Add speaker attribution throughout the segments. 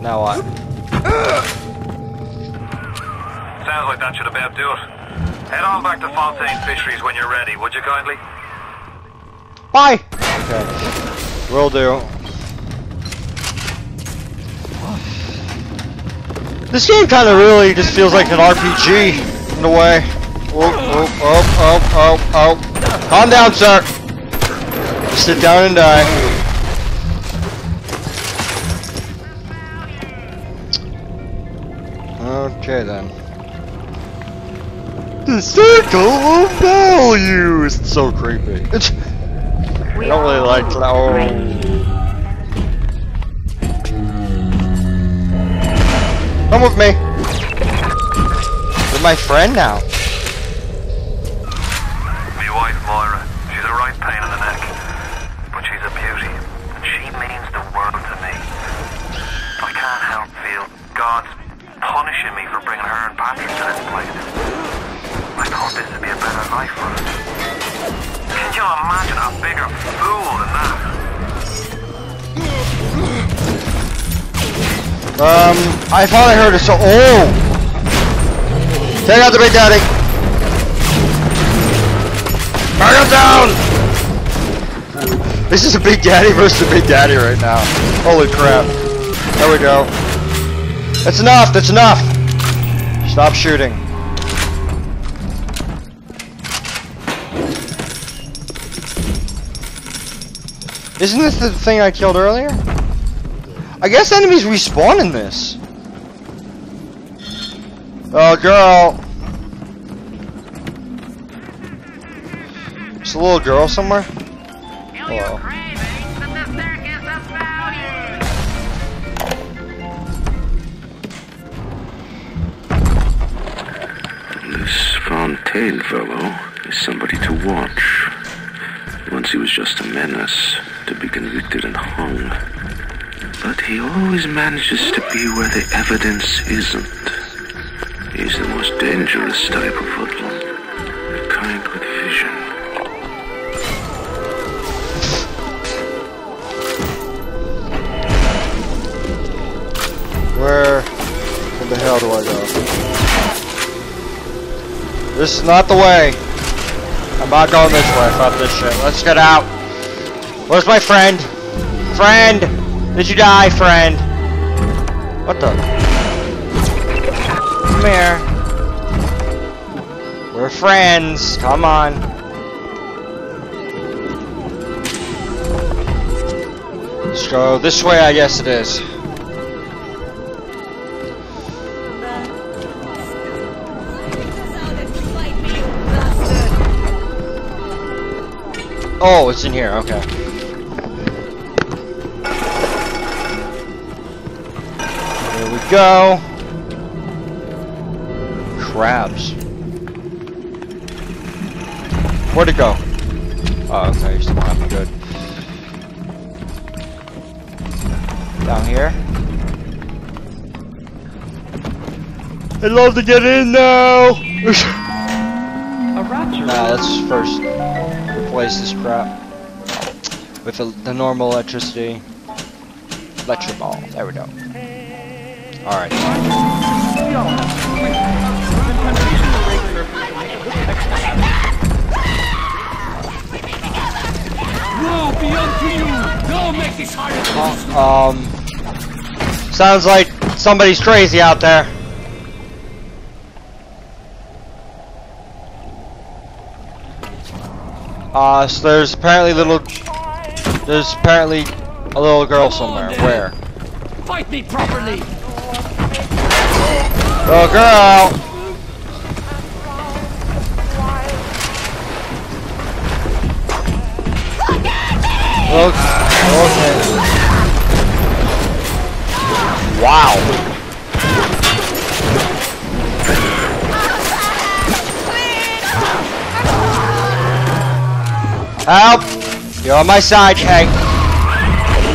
Speaker 1: Now what?
Speaker 2: Sounds like that should about do it. Head on back to Fontaine Fisheries when you're ready, would you kindly?
Speaker 1: Bye! Okay. Will do. This game kind of really just feels like an RPG in a way. Oh, oh, oh, oh, oh, oh. Calm down, sir. Sit down and die. Okay then. The circus of values. It's so creepy. It's. I don't really like. that. Oh. Come with me. You're my friend now.
Speaker 2: My wife, Moira. She's a right pain in the neck. And Patrick to this place. Thought this would be a better life for us. Can you imagine a bigger fool than that?
Speaker 1: Um, I thought I heard a so. Oh! Take out the Big Daddy! Burn him down! This is a Big Daddy versus a Big Daddy right now. Holy crap. There we go. That's enough, that's enough! Stop shooting. Isn't this the thing I killed earlier? I guess enemies respawn in this. Oh, girl. There's a little girl somewhere. Hello.
Speaker 3: Oh. Fontaine fellow is somebody to watch. Once he was just a menace, to be convicted and hung. But he always manages to be where the evidence isn't. He's the most dangerous type of
Speaker 1: This is not the way. I'm not going this way. Fuck this shit. Let's get out. Where's my friend? Friend! Did you die, friend? What the? Come here. We're friends. Come on. Let's go this way, I guess it is. Oh, it's in here, okay. There we go. Crabs. Where'd it go? Oh, okay, you still have me good. Down here. I'd love to get in now! nah, let's first replace this crap with the, the normal electricity. Electric ball. There we go. Alright. Um, sounds like somebody's crazy out there. Uh, so there's apparently little, there's apparently a little girl somewhere. Where?
Speaker 4: Fight me properly!
Speaker 1: Little girl! Look, okay. Wow. Help! You're on my side, Hank.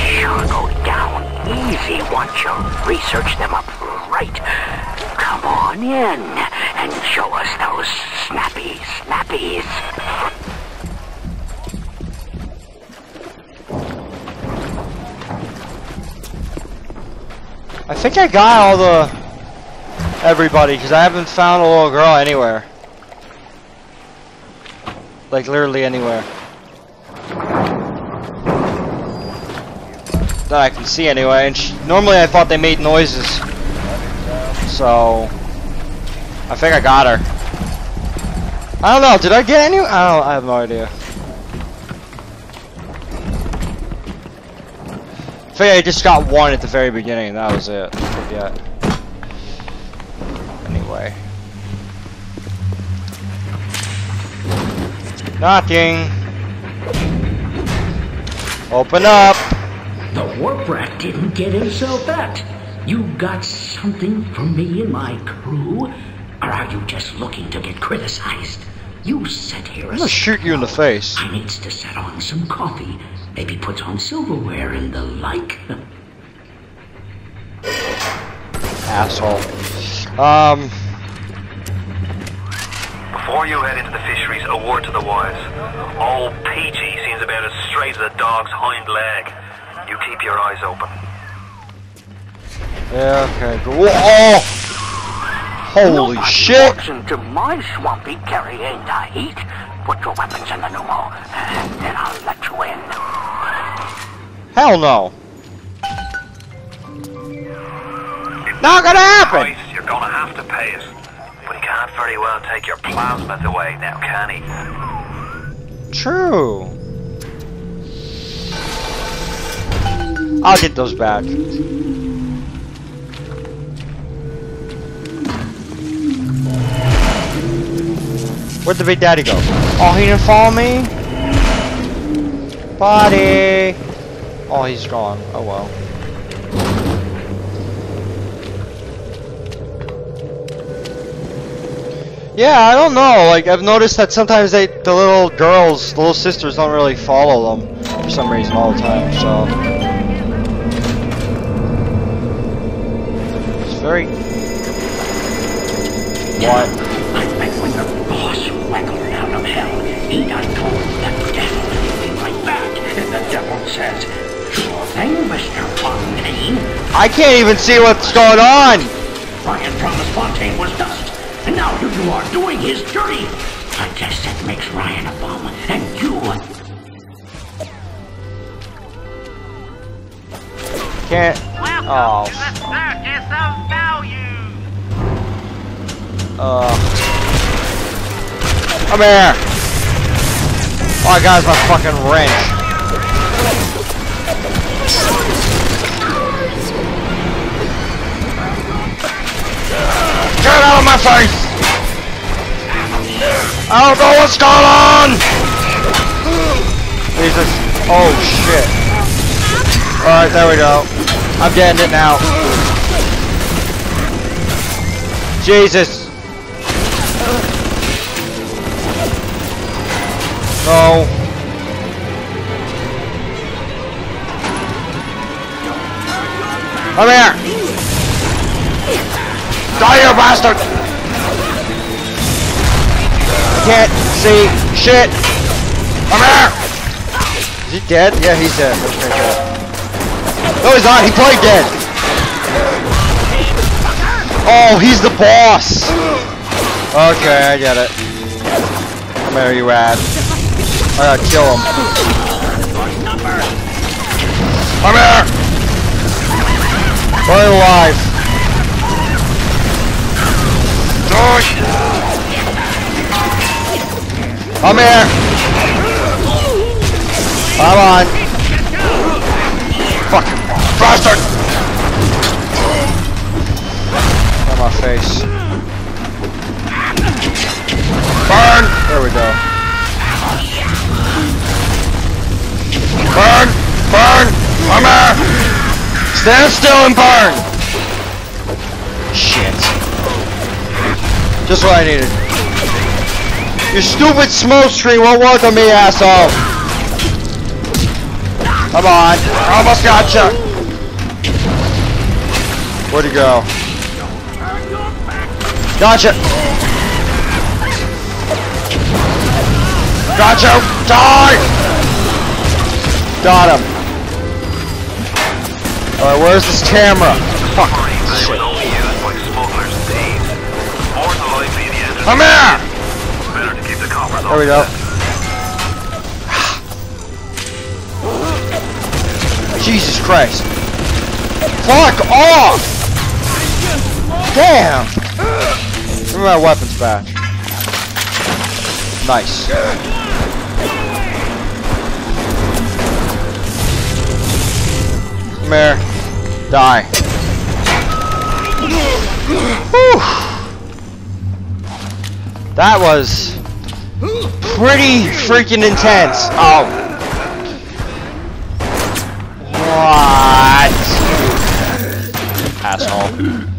Speaker 5: Sure go down easy once you research them up right. Come on in and show us those snappy snappies.
Speaker 1: I think I got all the everybody because I haven't found a little girl anywhere. Like literally anywhere. That I can see anyway. And sh normally I thought they made noises. So I think I got her. I don't know. Did I get any? I don't. I have no idea. I think I just got one at the very beginning. That was it. Forget. Anyway. Knocking. Open up.
Speaker 5: The warp rat didn't get himself that. You got something for me and my crew? Or are you just looking to get criticized? You sit here
Speaker 1: I'm gonna shoot you in the face.
Speaker 5: I needs to set on some coffee. Maybe put on silverware and the like.
Speaker 1: Asshole. Um.
Speaker 2: Before you head into the fisheries, a word to the wise. Old Peachy seems about as straight as a dog's hind leg. You keep your eyes open.
Speaker 1: Yeah. Okay. Oh. Holy
Speaker 5: Nobody
Speaker 1: shit!
Speaker 5: walks into my swampy carrying the heat. Put your weapons in the pneumo, and then I'll let you in.
Speaker 1: Hell no. It's Not gonna happen.
Speaker 2: Price, you're gonna have to pay it. But he can't very well take your plasmids away now, can he?
Speaker 1: True. I'll get those back. Where'd the big daddy go? Oh, he didn't follow me? Buddy! Oh, he's gone. Oh well. Yeah, I don't know. Like, I've noticed that sometimes they, the little girls, the little sisters don't really follow them for some reason all the time, so. Very... What?
Speaker 5: I met with the boss waggled out of hell. He done told that devil anything like that. And the devil says, Sure thing, Mr. Fontaine.
Speaker 1: I can't even see what's going on!
Speaker 5: Ryan promised Fontaine was dust. And now you two are doing his dirty. I guess that makes Ryan a bum. And you a
Speaker 1: Can't... Oh. Uh... Come here! Oh, I got my fucking wrench. Get out of my face! I don't know what's going on! Jesus. Oh, shit. Alright, there we go. I'm getting it now. Jesus. No. Come here! Die, you bastard! Can't see shit! Come here! Is he dead? Yeah, he's dead. Good. No, he's not. He played dead. Oh, he's the boss! Okay, I get it. Come here, you rat. I gotta kill him. Come here! We're alive. Die! Come here! Come on! Bastard! On my face. Burn! There we go. Burn! Burn! Here! Stand still and burn! Shit. Just what I needed. Your stupid smoke screen won't work on me, asshole! Come on! I almost gotcha! Where'd he go? Gotcha! Gotcha! Die! Got him. Alright, where's this camera? Fuck. Shit. Come here! There we go. Jesus Christ. Fuck off! Damn! Give me my weapons back. Nice. Come here. Die. Whew. That was pretty freaking intense. Oh. What? Asshole.